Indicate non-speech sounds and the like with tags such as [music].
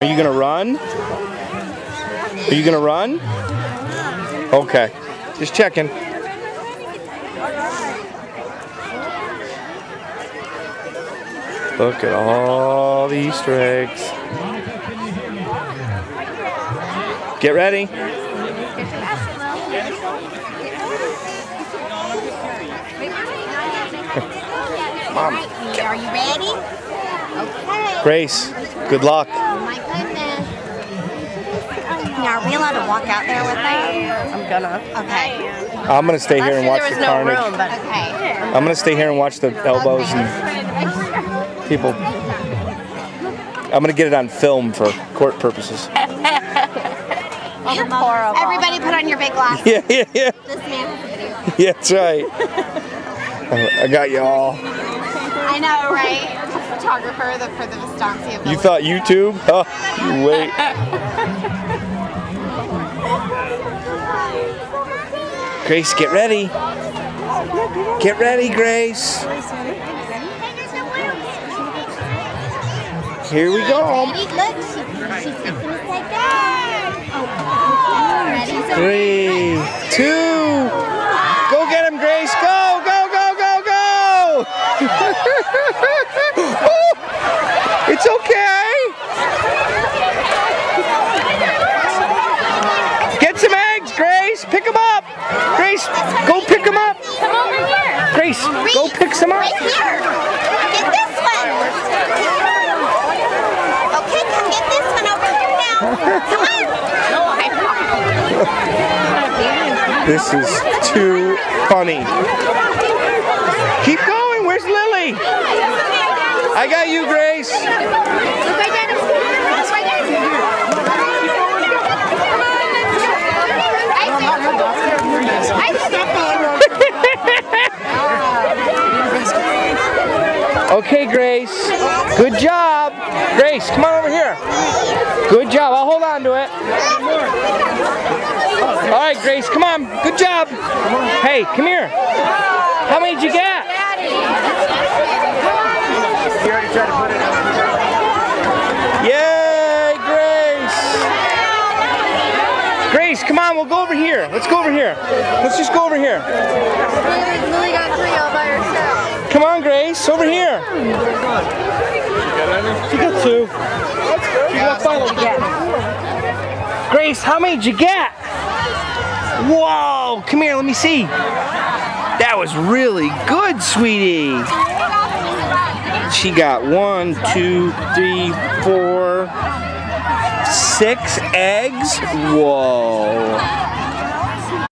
Are you gonna run? Are you gonna run? Okay. Just checking. Look at all the Easter eggs. Get ready. [laughs] Mom. Are you ready? Okay. Grace, good luck. Oh my goodness. Now, are we allowed to walk out there with them? I'm gonna. Okay. I'm gonna stay here and watch there the was no carnage. room, but Okay. I'm gonna stay here and watch the elbows and people. I'm gonna get it on film for court purposes. [laughs] You're horrible. Everybody put on your big glasses. Yeah, yeah, yeah. This man has a video. Yeah, that's right. I got y'all. I know, right? Photographer the, for the Vistancia You thought YouTube? [laughs] Oh, you wait. Grace, get ready. Get ready, Grace. Here we go. Ready? Look, she, she's fixing to say go. Oh. Ready? So Three, two, go get him, Grace. Go, go, go, go, go. It's okay. Get some eggs, Grace. Pick them up. Grace, go pick them up. Come over here. Grace, go pick some up. Right here. Get this one. Okay, come get this one over here now. Come on. This is too funny. Keep going. Where's Lily? I got you, Grace. Okay, Grace. Good job. Grace, come on over here. Good job. I'll hold on to it. All right, Grace, come on. Good job. Hey, come here. How many did you get? Yay, Grace. Grace, come on. We'll go over here. Let's go over here. Let's just go over here. Lily got three all by herself. Come on, Grace. Over here. She got two. She got five. Grace, how many did you get? Whoa! Come here, let me see. That was really good, sweetie. She got one, two, three, four, six eggs. Whoa.